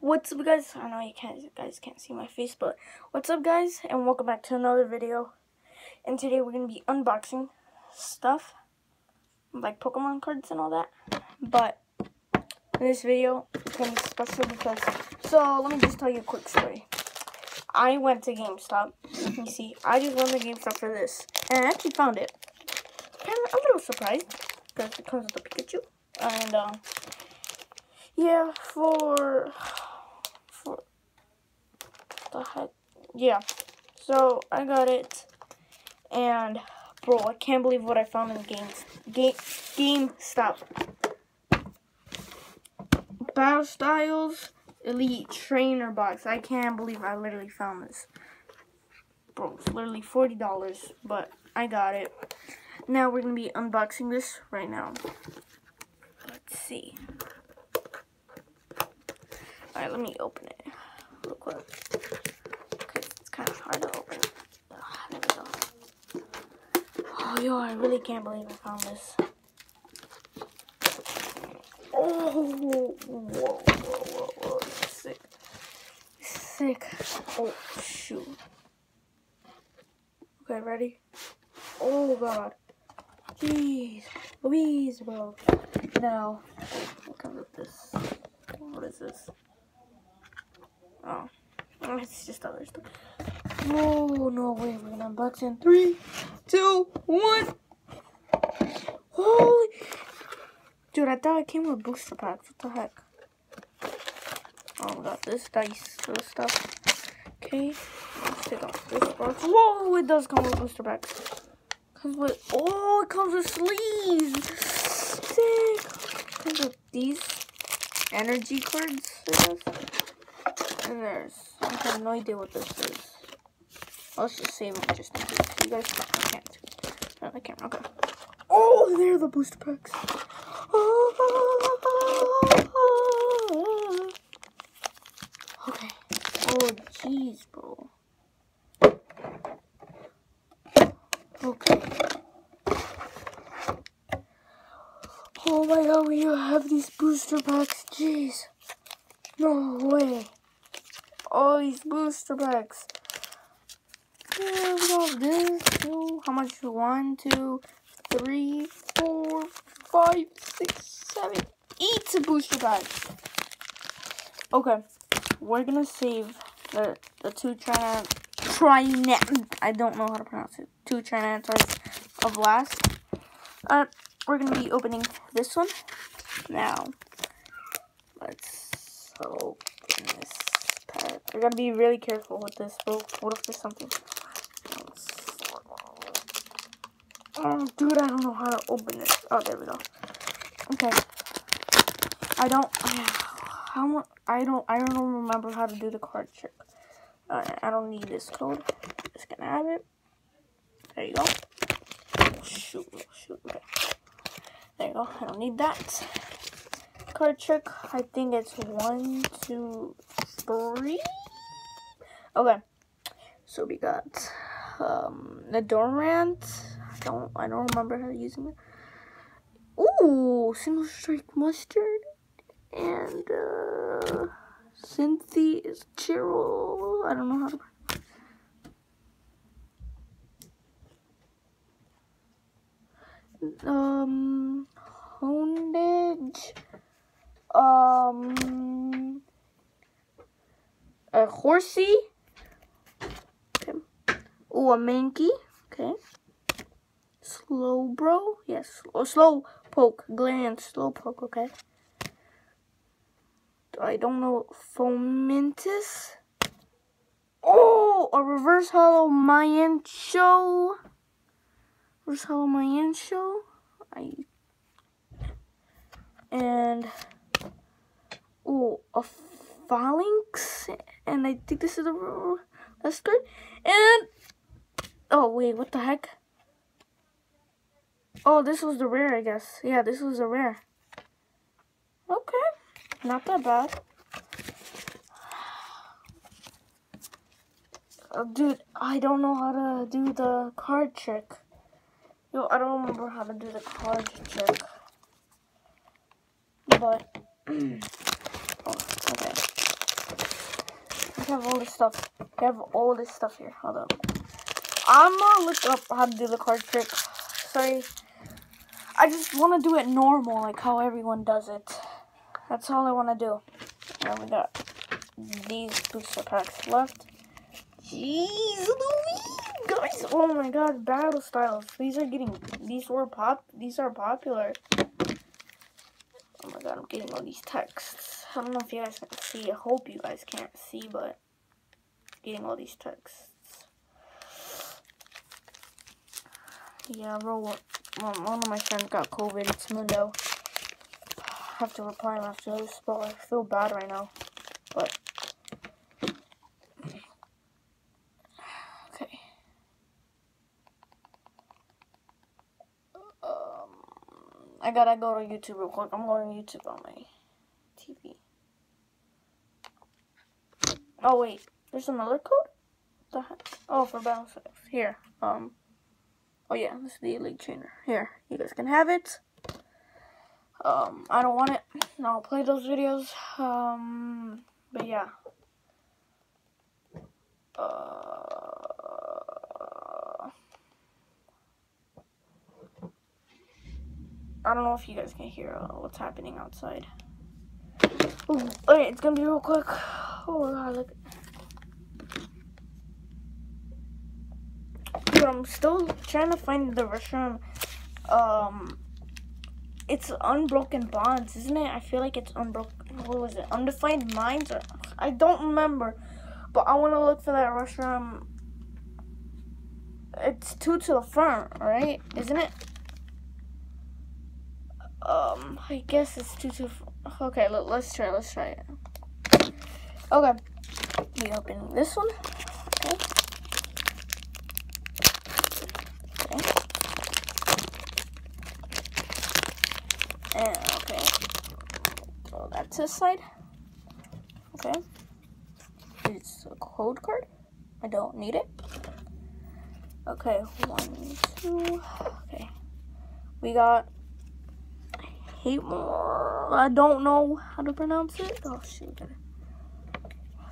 What's up guys? I know you can't guys can't see my face, but what's up guys and welcome back to another video. And today we're gonna be unboxing stuff like Pokemon cards and all that. But this video is gonna be special because so let me just tell you a quick story. I went to GameStop. You see, I just went to GameStop for this. And I actually found it. I'm a little surprised because it comes with the Pikachu. And um yeah, for the heck, yeah. So I got it, and bro, I can't believe what I found in the games. Game GameStop. Battle Styles Elite Trainer Box. I can't believe I literally found this. Bro, it's literally forty dollars, but I got it. Now we're gonna be unboxing this right now. Let's see. Alright, let me open it real quick. Because it's kind of hard to open. Ah, there we go. Oh, yo, I really can't believe I found this. Oh, whoa, whoa, whoa, whoa. Sick. Sick. Oh, shoot. Okay, ready? Oh, God. Jeez. Louise, bro. Now, what comes with this? What is this? Oh. oh, it's just other stuff. Oh, no, way. we're gonna unbox in three, two, one. Holy. Dude, I thought it came with booster packs. What the heck? Oh, we got this dice, this stuff. Okay, let's take off this box. Whoa, it does come with booster packs. Comes with, oh, it comes with sleeves. Sick. Comes with these energy cards, I guess. I have no idea what this is. Let's just save it just in case. You guys can't. Not the camera, okay. Oh, there are the booster packs. Okay. Oh, jeez, bro. Okay. Oh my god, we have these booster packs. Jeez. No way. All these booster packs. Yeah, we got this. Two. How much? One, two, three, four, five, six, seven, eight booster packs. Okay, we're gonna save the the two Trina Trinant. I don't know how to pronounce it. Two Trinantars of last. Uh, we're gonna be opening this one now. Let's open this. I gotta be really careful with this. bro. What if there's something? Oh, dude, I don't know how to open it. Oh, there we go. Okay. I don't. How? I don't. I don't remember how to do the card trick. Uh, I don't need this code. Just gonna have it. There you go. Shoot, shoot. Okay. There you go. I don't need that. Card trick. I think it's one, two, three. Okay. So we got um, the Dormant. I don't. I don't remember how using it. Ooh, single strike mustard and uh, Cynthia is Cheryl. I don't know how to. Um, Honedge, um, a Horsea, okay. Oh, a Mankey, okay. Slowbro, yes, or slow poke, glance, Slowpoke, okay. I don't know, Fomantis. Oh, a reverse hollow Mienshao. Reverse hollow Mienshao. I and oh, a Falinks, and I think this is a that's good. And oh wait, what the heck? Oh, this was the rare, I guess. Yeah, this was the rare. Okay. Not that bad. Oh, dude, I don't know how to do the card trick. Yo, I don't remember how to do the card trick. But, oh, I have all this stuff. I have all this stuff here. Hold up. I'm gonna look up how to do the card trick. Sorry. I just want to do it normal, like how everyone does it. That's all I want to do. And we got these booster packs left. Jeez Louise, guys! Oh my God, battle styles. These are getting. These were pop. These are popular. Oh my God, I'm getting all these texts. I don't know if you guys can see. I hope you guys can't see, but getting all these texts. Yeah, bro. One of my friends got COVID. It's Mundo. I have to reply him after this, but I feel bad right now. But okay. Um, I gotta go to YouTube real quick. I'm going to YouTube on my TV. Oh wait, there's another code. The oh for balance here. Um. Oh yeah, this is the Elite Trainer. Here, you guys can have it. Um, I don't want it. I'll play those videos. Um, but yeah. Uh, I don't know if you guys can hear uh, what's happening outside. Ooh, okay, it's gonna be real quick. Oh god, look. I'm still trying to find the restaurant. Um, it's Unbroken Bonds, isn't it? I feel like it's Unbroken. What was it? Undefined Minds? Or, I don't remember. But I want to look for that restaurant. It's two to the front, right? Isn't it? Um, I guess it's two to. Okay, let, let's try. Let's try it. Okay, we open this one. Okay. And, okay. That's this side. Okay. It's a code card. I don't need it. Okay, one, two. Okay. We got Heatmor. I don't know how to pronounce it. Oh shoot.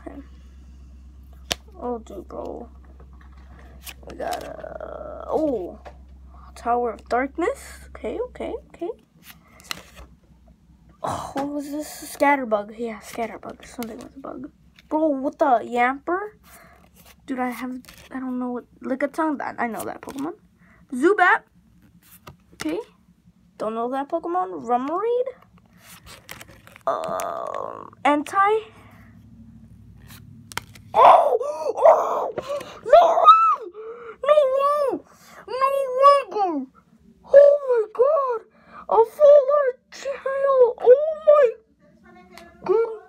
Okay. Oh dude, bro. We got a uh, oh Tower of Darkness. Okay, okay, okay. What was this? Scatterbug. Yeah, Scatterbug. Something with a bug. Bro, what the? Yamper? Dude, I have, I don't know what, Lickitung, that, I know that Pokemon. Zubat. Okay. Don't know that Pokemon. Remoraid. Um, Entei. Oh! Oh! No! No! No! No! Oh my god! A full art channel! Oh my god!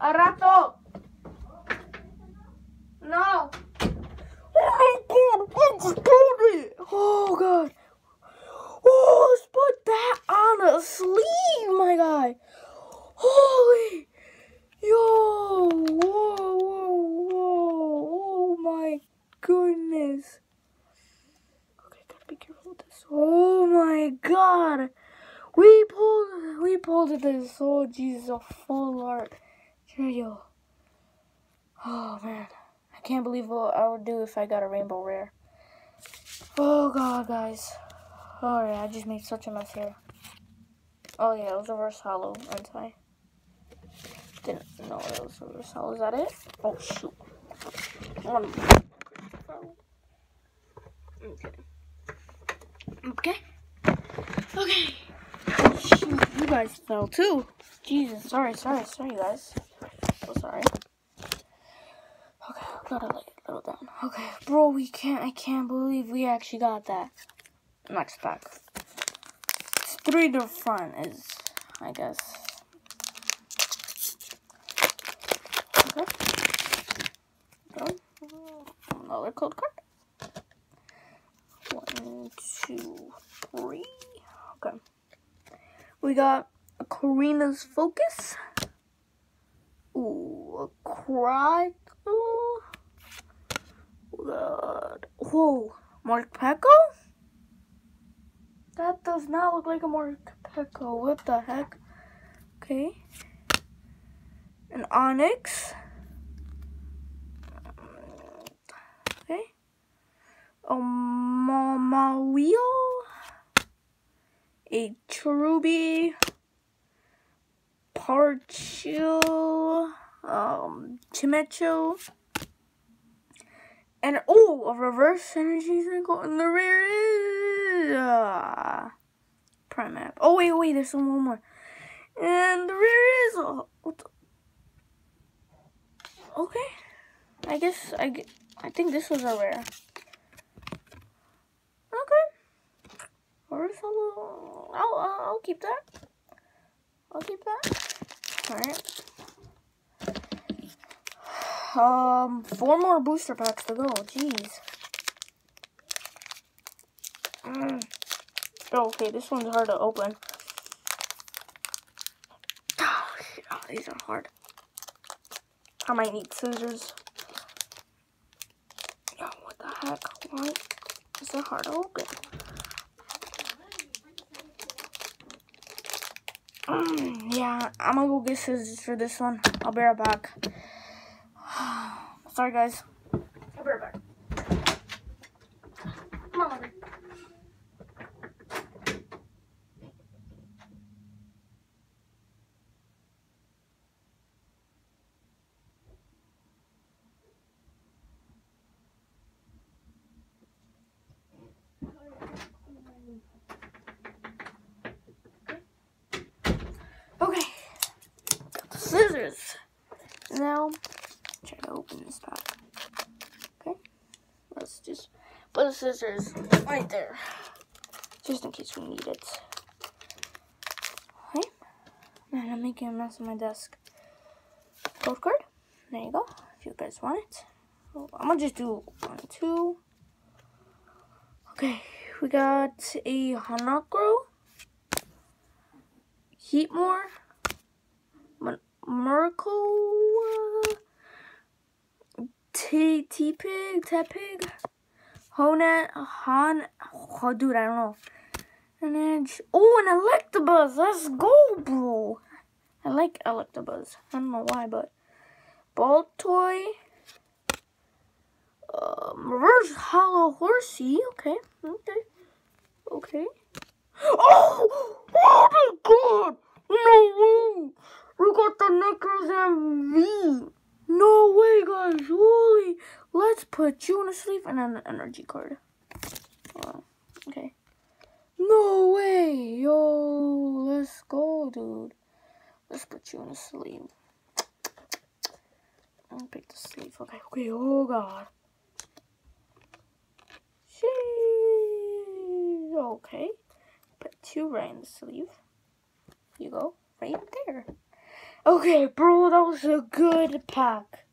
A rato! No! Oh my god! I just got it! Oh god! Oh, let's put that on a sleeve, my guy! Holy! Yo! Whoa, whoa, whoa! Oh my goodness! be careful with this. Oh my god. We pulled we pulled this. Oh Jesus, a full art trio. Oh man. I can't believe what I would do if I got a rainbow rare. Oh god guys. Oh, Alright, I just made such a mess here. Oh yeah, it was a reverse hollow, Entei. Didn't know it was a reverse hollow. Is that it? Oh shoot. Okay. Okay. Okay. You guys fell too. Jesus, sorry, sorry, sorry, guys. So sorry. Okay, gotta lay it little down. Okay, bro, we can't, I can't believe we actually got that. Next pack. It's three to front is, I guess. Okay. Another code card. One, two, three. Okay. We got a Korrina's Focus. Ooh, a Cry. Whoa, Mark Pecco? That does not look like a Mark Pecco. What the heck? Okay. An Onix. Okay. A Mama Wheel a Cherubi, Parchil, um, Chimecho, and oh, a reverse energy cycle in the rear is uh, Primeape. Oh wait, wait, there's one more, and the rear is uh, okay. I guess I I think this was a rare. Okay, or I'll, I'll keep that. I'll keep that. All right. Um, four more booster packs to go. Jeez. Mm. Oh, okay, this one's hard to open. Oh, oh, these are hard. I might need scissors. Oh, what the heck? Why is it hard to open? Mm, yeah, I'm gonna go get scissors for this one. I'll be right back. Sorry, guys. I'll be right back on, Okay. Got the scissors. Now try to open this pack. Okay, let's just put the scissors right there, just in case we need it. Okay, man, I'm making a mess on my desk. Code card, there you go. If you guys want it, I'm gonna just do one, two. Okay, we got a Hanakro, Heatmor, Miracle, T T Honet, Han. Oh, dude, I don't know. And oh, an Electabuzz. Let's go, bro. I like Electabuzz. I don't know why, but Baltoy. Um, reverse hollow Horsea. Okay, okay, okay. Oh, oh my god! No way! We got the Necrozma V. No way, guys. Holy. Put you in a sleeve and an energy card. Oh, okay. No way. Yo, let's go, dude. Let's put you in a sleeve. I'll pick the sleeve. Okay, okay. Oh, God. Sheesh. Okay. Put two right in the sleeve. You go. Right there. Okay, bro, that was a good pack.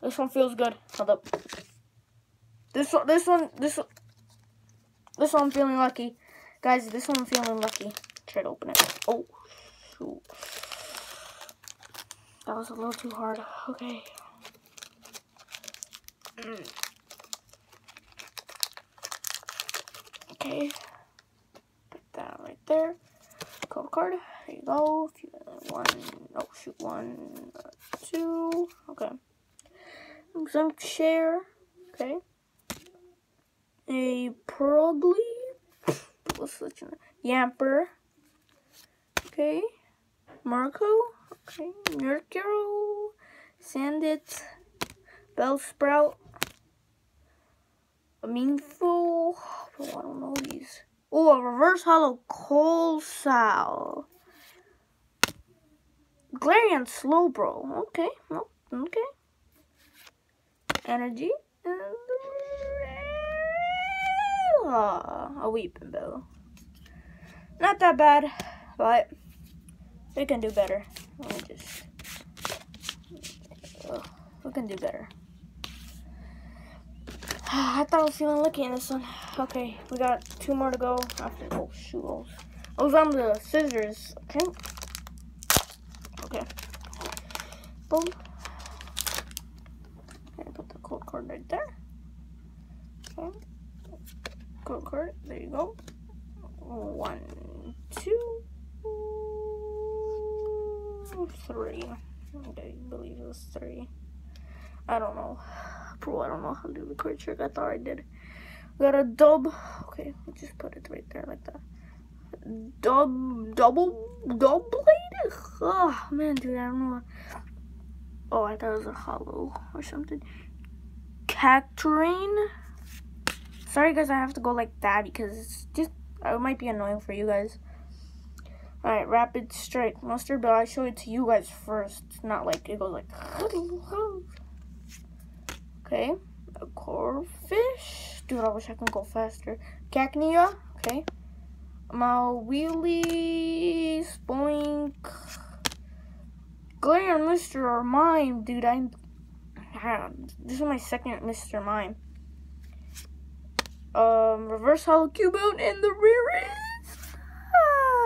This one feels good. Hold up. This one, this one, this one, this one I'm feeling lucky. Guys, this one I'm feeling lucky. Try to open it. Oh, shoot. That was a little too hard. Okay. Okay. Put that right there. Code card. There you go. One, oh shoot, one, two. Okay. Exempt share. Okay. A Probly. What's the Yamper. Okay. Marco. Okay. Mercuro. Sandit. Bellsprout. Mienfoo. Oh, I don't know these. Oh, a reverse hollow Coalossal. Galarian Slowbro. Okay, no, okay. Energy. Uh, a Weepinbell. Not that bad, but we can do better. Let me just. Uh, we can do better. I thought I was feeling lucky in this one. Okay, we got two more to go after. Oh, shoot. I was on the scissors. Okay. Okay. Boom. Okay, put the code card right there. Okay. Code card. There you go. One, two, three. I believe it was three. I don't know. Bro, I don't know how to do the card trick. I thought I did. We got a dub. Okay, just put it right there like that. Dub, double, double blade? Oh, man, dude, I don't know. Oh, I thought it was a hollow or something. Cacturne? Sorry, guys, I have to go like that because it's just, it might be annoying for you guys. Alright, Rapid Strike. Mustard, but I show it to you guys first. Not like, it goes like... Okay. A Corphish. Dude, I wish I could go faster. Cacnea. Okay. Mawile. Spoink. Glare Mr. Or Mime. Dude, I'm... This is my second Mr. Mime. Um, Reverse Hollow Cubone in the rear is...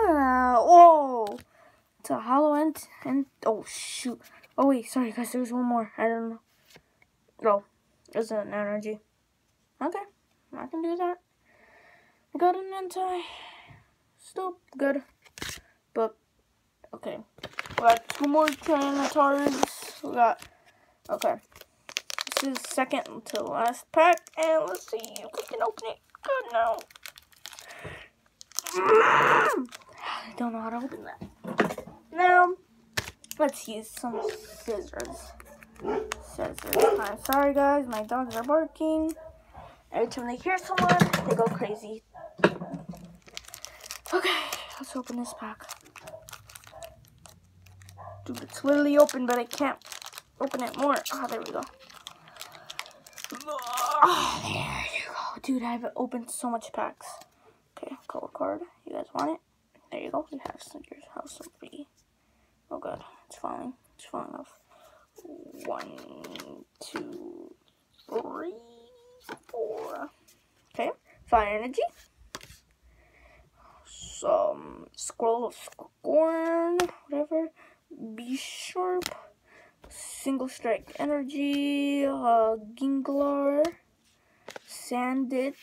Ah, whoa. It's a hollow end. And, oh, shoot. Oh, wait, sorry, guys. There's one more. I don't know. Oh. Is an energy. Okay, I can do that. Got an anti. Still good. But, okay. We got two more Tyranitards. We got, okay. This is second to last pack. And let's see if we can open it. Oh, Good now. I don't know how to open that. Now, let's use some scissors. Scissors I'm sorry, guys. My dogs are barking. Every time they hear someone, they go crazy. Okay, let's open this pack. Dude, it's literally open, but I can't open it more. Oh, there we go. Oh, there you go. Dude, I've opened so much packs. Okay, color card. You guys want it? There you go. You have your house pretty. Oh god, it's falling. It's falling off. One, two, three, four. Okay, fire energy. Some scroll of scorn, whatever. B sharp. Single strike energy. Uh, Ginglar. Sandit.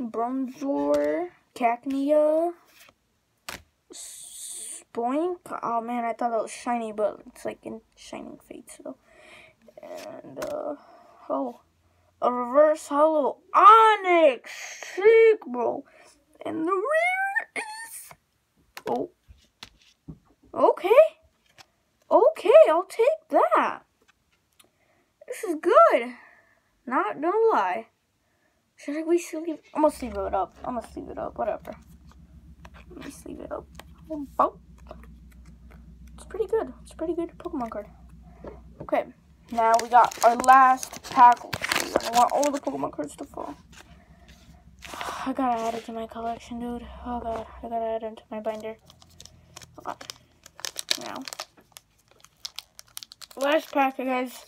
Bronzor. Cacnea. Boink. Oh man, I thought that was shiny, but it's like in shining fate, so. And, uh, oh. A reverse hollow Onix, Sick, bro. And the rear is. Oh. Okay. Okay, I'll take that. This is good. Not gonna lie. Should we sleep? I'm gonna sleeve it up. I'm gonna sleeve it up. Whatever. Let me sleeve it up. Oh it's pretty good. It's pretty good Pokemon card. Okay, now we got our last pack. I want all the Pokemon cards to fall. I gotta add it to my collection, dude. Oh god, I gotta add it to my binder. Now, last pack, guys.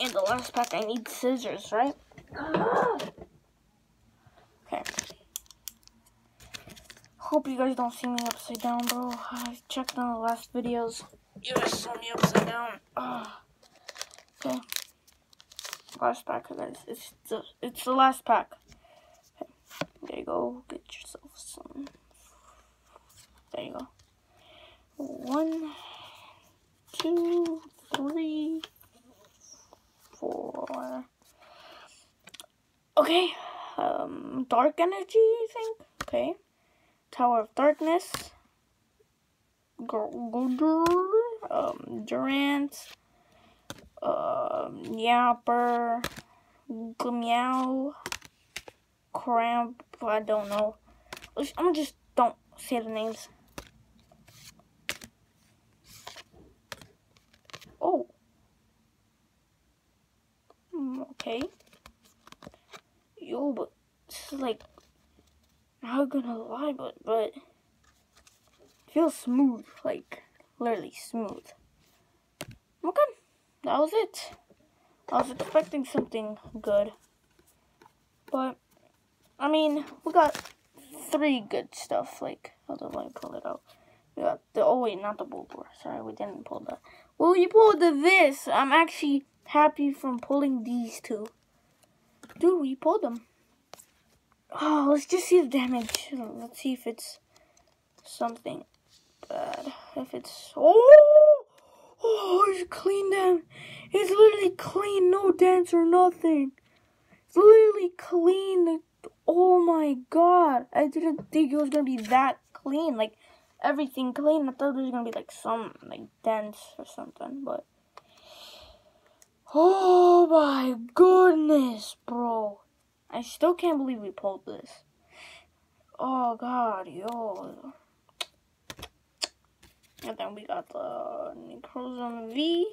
In the last pack, I need scissors, right? Okay. Hope you guys don't see me upside down, bro. I checked on the last videos. You guys saw me upside down. Okay. Last pack, guys. It's the it's the last pack. Okay. There you go. Get yourself some. There you go. One, two, three, four. Okay. Um, dark energy, I think. Okay. Tower of Darkness, um, Durant, um, Yapper, Gmeow, Cramp, I don't know. I'm just don't say the names. Oh. Hmm, okay. Yo, but this is like not gonna lie, but but feels smooth, like literally smooth. Okay, that was it. I was expecting something good, but I mean, we got three good stuff. Like, how do I pull it out? We got the oh wait, not the Bulbor. Sorry, we didn't pull that. Well, you pulled the this. I'm actually happy from pulling these two. Dude, we pulled them. Oh, let's just see the damage. Let's see if it's something bad. If it's... Oh! Oh, it's clean them. It's literally clean, no dents or nothing. It's literally clean. Oh my god. I didn't think it was gonna be that clean. Like everything clean. I thought there was gonna be like some like dents or something, but Oh my goodness, bro. I still can't believe we pulled this. Oh god, yo. And then we got the Necrozma V.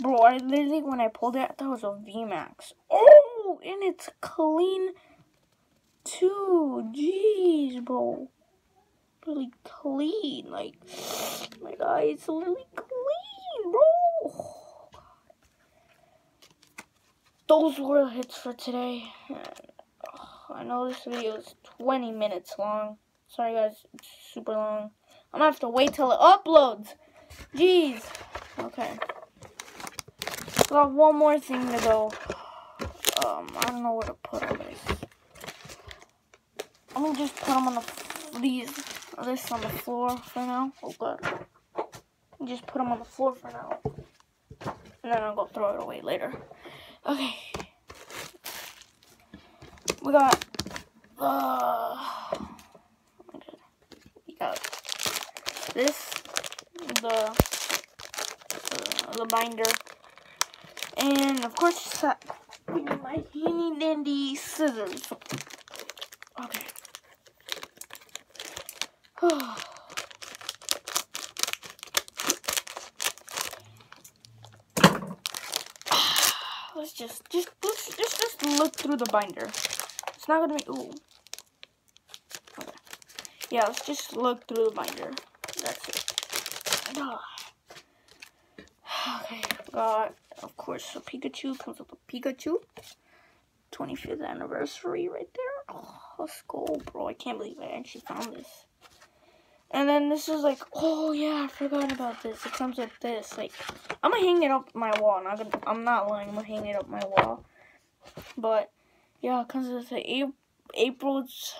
Bro, I literally, when I pulled it, I thought it was a VMAX. Oh, and it's clean too. Jeez, bro. Really clean. Like, my god, it's really clean, bro. Oh, Those were the hits for today. I know this video is 20 minutes long. Sorry guys, it's super long. I'm gonna have to wait till it uploads. Jeez. Okay. I Got one more thing to go. Um, I don't know where to put this. I'm gonna just put them on the these this on the floor for now. Oh god. Just put them on the floor for now, and then I'll go throw it away later. Okay. We got. Uh, we got this, the, uh, the binder, and of course my handy dandy scissors. Okay. let's just, just, just, just look through the binder. It's not gonna be, ooh. Okay. Yeah, let's just look through the binder. That's it. Okay, got, of course, a Pikachu. Comes with a Pikachu. 25th anniversary right there. Oh, let's go, bro. I can't believe I actually found this. And then this is like, oh yeah, I forgot about this. It comes with this. Like, I'm gonna hang it up my wall. Not gonna, I'm not lying. I'm gonna hang it up my wall. But yeah, it comes with the April's